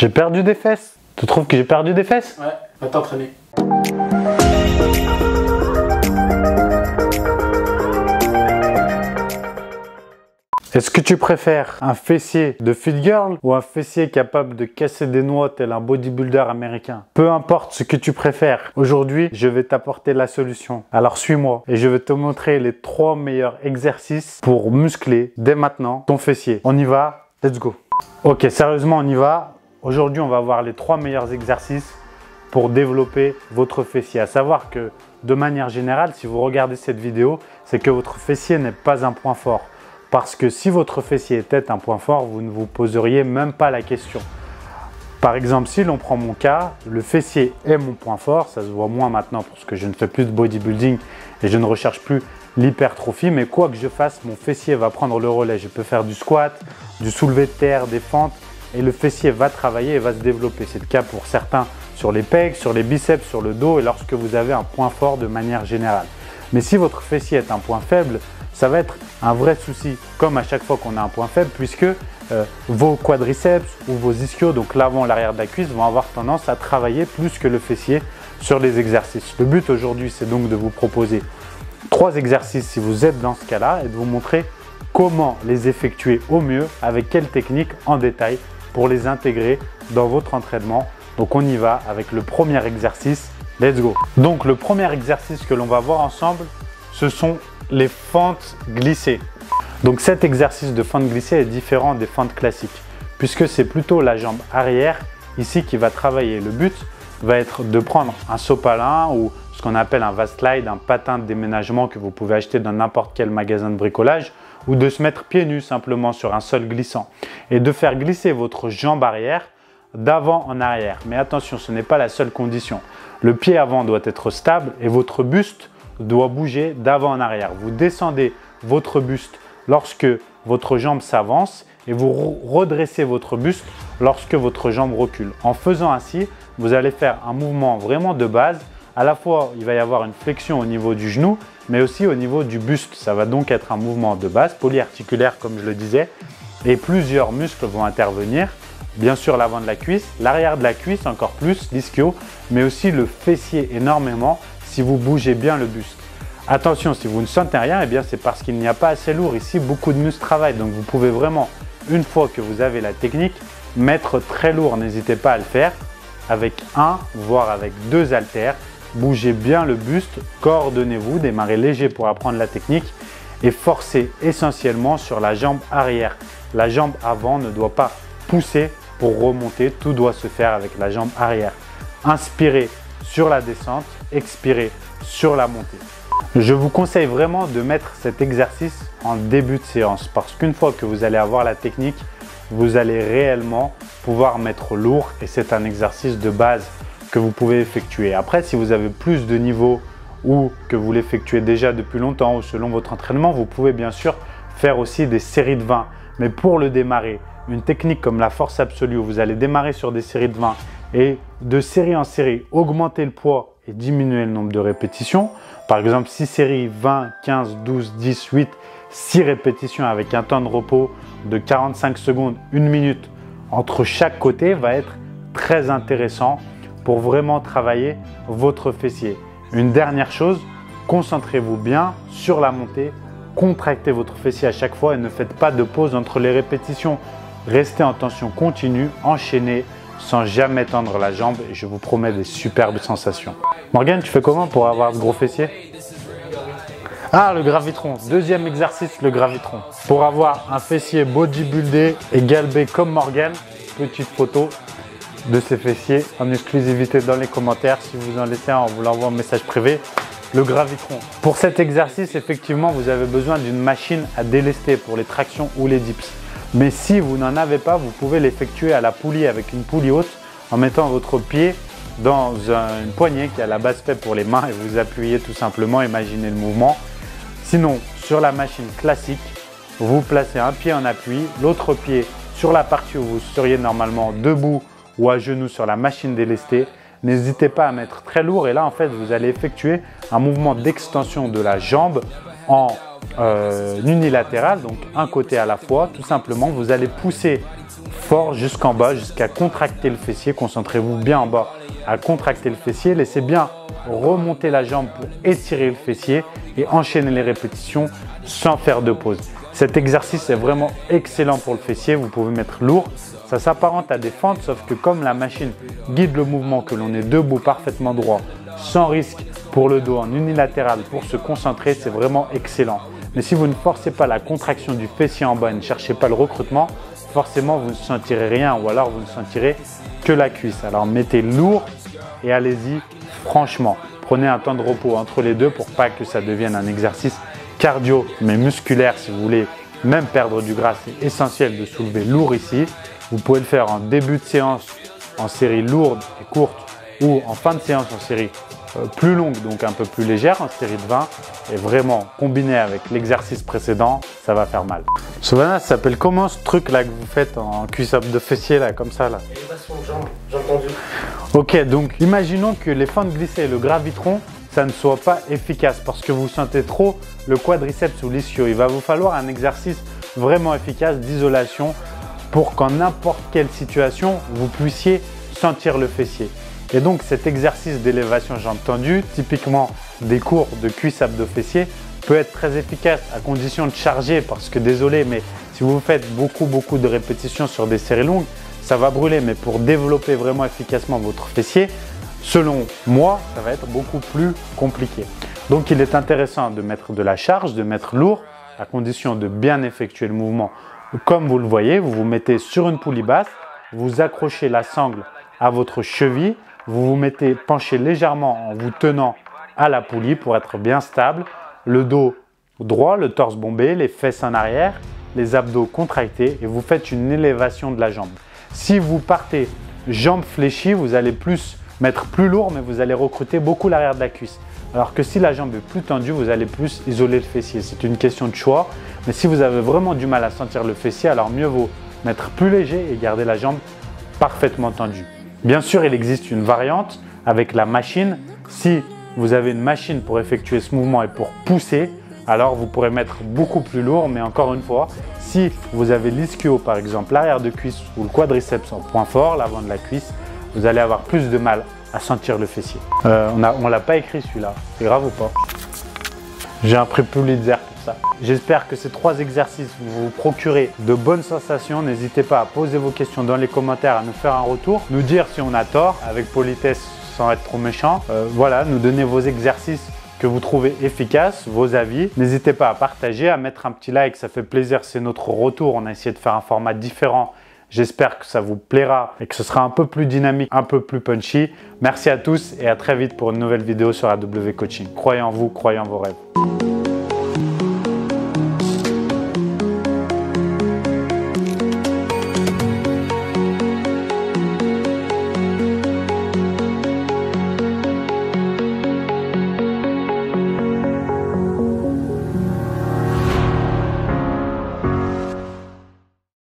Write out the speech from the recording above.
J'ai perdu des fesses. Tu trouves que j'ai perdu des fesses? Ouais, va t'entraîner. Est-ce que tu préfères un fessier de fit girl ou un fessier capable de casser des noix tel un bodybuilder américain? Peu importe ce que tu préfères, aujourd'hui je vais t'apporter la solution. Alors suis-moi et je vais te montrer les trois meilleurs exercices pour muscler dès maintenant ton fessier. On y va? Let's go Ok, sérieusement on y va. Aujourd'hui on va voir les trois meilleurs exercices pour développer votre fessier. À savoir que de manière générale, si vous regardez cette vidéo, c'est que votre fessier n'est pas un point fort. Parce que si votre fessier était un point fort, vous ne vous poseriez même pas la question. Par exemple, si l'on prend mon cas, le fessier est mon point fort, ça se voit moins maintenant parce que je ne fais plus de bodybuilding et je ne recherche plus l'hypertrophie, mais quoi que je fasse, mon fessier va prendre le relais. Je peux faire du squat, du soulevé de terre, des fentes, et le fessier va travailler et va se développer. C'est le cas pour certains sur les pecs, sur les biceps, sur le dos et lorsque vous avez un point fort de manière générale. Mais si votre fessier est un point faible, ça va être un vrai souci, comme à chaque fois qu'on a un point faible, puisque euh, vos quadriceps ou vos ischios, donc l'avant l'arrière de la cuisse, vont avoir tendance à travailler plus que le fessier sur les exercices. Le but aujourd'hui, c'est donc de vous proposer trois exercices si vous êtes dans ce cas-là et de vous montrer comment les effectuer au mieux, avec quelle technique en détail pour les intégrer dans votre entraînement. Donc on y va avec le premier exercice. Let's go. Donc le premier exercice que l'on va voir ensemble, ce sont les fentes glissées. Donc cet exercice de fente glissée est différent des fentes classiques puisque c'est plutôt la jambe arrière ici qui va travailler. Le but va être de prendre un sopalin ou ce qu'on appelle un vast slide, un patin de déménagement que vous pouvez acheter dans n'importe quel magasin de bricolage ou de se mettre pieds nus simplement sur un sol glissant et de faire glisser votre jambe arrière d'avant en arrière. Mais attention, ce n'est pas la seule condition. Le pied avant doit être stable et votre buste doit bouger d'avant en arrière. Vous descendez votre buste lorsque votre jambe s'avance et vous redressez votre buste lorsque votre jambe recule. En faisant ainsi, vous allez faire un mouvement vraiment de base. À la fois, il va y avoir une flexion au niveau du genou, mais aussi au niveau du buste. Ça va donc être un mouvement de base, polyarticulaire comme je le disais, et plusieurs muscles vont intervenir. Bien sûr l'avant de la cuisse, l'arrière de la cuisse encore plus, l'ischio, mais aussi le fessier énormément si vous bougez bien le buste. Attention, si vous ne sentez rien, eh bien c'est parce qu'il n'y a pas assez lourd. Ici, beaucoup de muscles travaillent. Donc vous pouvez vraiment, une fois que vous avez la technique, mettre très lourd. N'hésitez pas à le faire avec un, voire avec deux haltères. Bougez bien le buste, coordonnez-vous, démarrez léger pour apprendre la technique et forcez essentiellement sur la jambe arrière. La jambe avant ne doit pas pousser pour remonter, tout doit se faire avec la jambe arrière. Inspirez sur la descente, expirez sur la montée. Je vous conseille vraiment de mettre cet exercice en début de séance parce qu'une fois que vous allez avoir la technique, vous allez réellement pouvoir mettre lourd et c'est un exercice de base que vous pouvez effectuer. Après, si vous avez plus de niveau ou que vous l'effectuez déjà depuis longtemps ou selon votre entraînement, vous pouvez bien sûr faire aussi des séries de 20. Mais pour le démarrer, une technique comme la force absolue où vous allez démarrer sur des séries de 20 et de série en série augmenter le poids et diminuer le nombre de répétitions. Par exemple, 6 séries, 20, 15, 12, 10, 8, 6 répétitions avec un temps de repos de 45 secondes, 1 minute entre chaque côté va être très intéressant pour vraiment travailler votre fessier. Une dernière chose, concentrez-vous bien sur la montée, contractez votre fessier à chaque fois et ne faites pas de pause entre les répétitions. Restez en tension continue, enchaînez sans jamais tendre la jambe et je vous promets des superbes sensations. Morgan, tu fais comment pour avoir ce gros fessier Ah, le gravitron. Deuxième exercice, le gravitron. Pour avoir un fessier bodybuildé et galbé comme Morgan, petite photo de ses fessiers en exclusivité dans les commentaires. Si vous en laissez un, on vous l'envoie en message privé. Le gravitron. Pour cet exercice, effectivement, vous avez besoin d'une machine à délester pour les tractions ou les dips. Mais si vous n'en avez pas, vous pouvez l'effectuer à la poulie avec une poulie haute en mettant votre pied dans une poignée qui a la base faite pour les mains et vous appuyez tout simplement, imaginez le mouvement. Sinon, sur la machine classique, vous placez un pied en appui, l'autre pied sur la partie où vous seriez normalement debout ou à genoux sur la machine délestée. N'hésitez pas à mettre très lourd et là en fait vous allez effectuer un mouvement d'extension de la jambe en euh, unilatéral, donc un côté à la fois. Tout simplement, vous allez pousser fort jusqu'en bas, jusqu'à contracter le fessier. Concentrez-vous bien en bas à contracter le fessier. Laissez bien remonter la jambe pour étirer le fessier et enchaîner les répétitions sans faire de pause. Cet exercice est vraiment excellent pour le fessier. Vous pouvez mettre lourd. Ça s'apparente à des fentes, sauf que comme la machine guide le mouvement, que l'on est debout parfaitement droit, sans risque pour le dos en unilatéral pour se concentrer, c'est vraiment excellent. Mais si vous ne forcez pas la contraction du fessier en bas et ne cherchez pas le recrutement, forcément vous ne sentirez rien ou alors vous ne sentirez que la cuisse. Alors mettez lourd et allez-y franchement. Prenez un temps de repos entre les deux pour pas que ça devienne un exercice cardio mais musculaire si vous voulez même perdre du gras. C'est essentiel de soulever lourd ici. Vous pouvez le faire en début de séance en série lourde et courte ou en fin de séance en série euh, plus longue, donc un peu plus légère, en série de 20. Et vraiment, combiné avec l'exercice précédent, ça va faire mal. Savannah, ça s'appelle comment ce truc là que vous faites en cuisse-up de fessier là, comme ça là? J'ai entendu. Ok, donc imaginons que les fentes glissées et le gravitron, ça ne soit pas efficace parce que vous sentez trop le quadriceps ou l'ischio. Il va vous falloir un exercice vraiment efficace d'isolation pour qu'en n'importe quelle situation, vous puissiez sentir le fessier. Et donc cet exercice d'élévation jambes tendues, typiquement des cours de cuisse abdos fessier, peut être très efficace à condition de charger parce que désolé, mais si vous faites beaucoup beaucoup de répétitions sur des séries longues, ça va brûler. Mais pour développer vraiment efficacement votre fessier, selon moi, ça va être beaucoup plus compliqué. Donc il est intéressant de mettre de la charge, de mettre lourd, à condition de bien effectuer le mouvement. Comme vous le voyez, vous vous mettez sur une poulie basse, vous accrochez la sangle à votre cheville vous vous mettez penché légèrement en vous tenant à la poulie pour être bien stable. Le dos droit, le torse bombé, les fesses en arrière, les abdos contractés et vous faites une élévation de la jambe. Si vous partez jambes fléchies, vous allez plus mettre plus lourd mais vous allez recruter beaucoup l'arrière de la cuisse. Alors que si la jambe est plus tendue, vous allez plus isoler le fessier. C'est une question de choix. Mais si vous avez vraiment du mal à sentir le fessier, alors mieux vaut mettre plus léger et garder la jambe parfaitement tendue. Bien sûr, il existe une variante avec la machine. Si vous avez une machine pour effectuer ce mouvement et pour pousser, alors vous pourrez mettre beaucoup plus lourd. Mais encore une fois, si vous avez l'ischio, par exemple, l'arrière de cuisse ou le quadriceps en point fort, l'avant de la cuisse, vous allez avoir plus de mal à sentir le fessier. Euh, on ne l'a pas écrit celui-là. C'est grave ou pas? J'ai un prix Pulitzer J'espère que ces trois exercices vous procurer de bonnes sensations. N'hésitez pas à poser vos questions dans les commentaires, à nous faire un retour, nous dire si on a tort, avec politesse sans être trop méchant. Euh, voilà, nous donner vos exercices que vous trouvez efficaces, vos avis. N'hésitez pas à partager, à mettre un petit like, ça fait plaisir, c'est notre retour. On a essayé de faire un format différent. J'espère que ça vous plaira et que ce sera un peu plus dynamique, un peu plus punchy. Merci à tous et à très vite pour une nouvelle vidéo sur AW Coaching. Croyez en vous, croyez en vos rêves.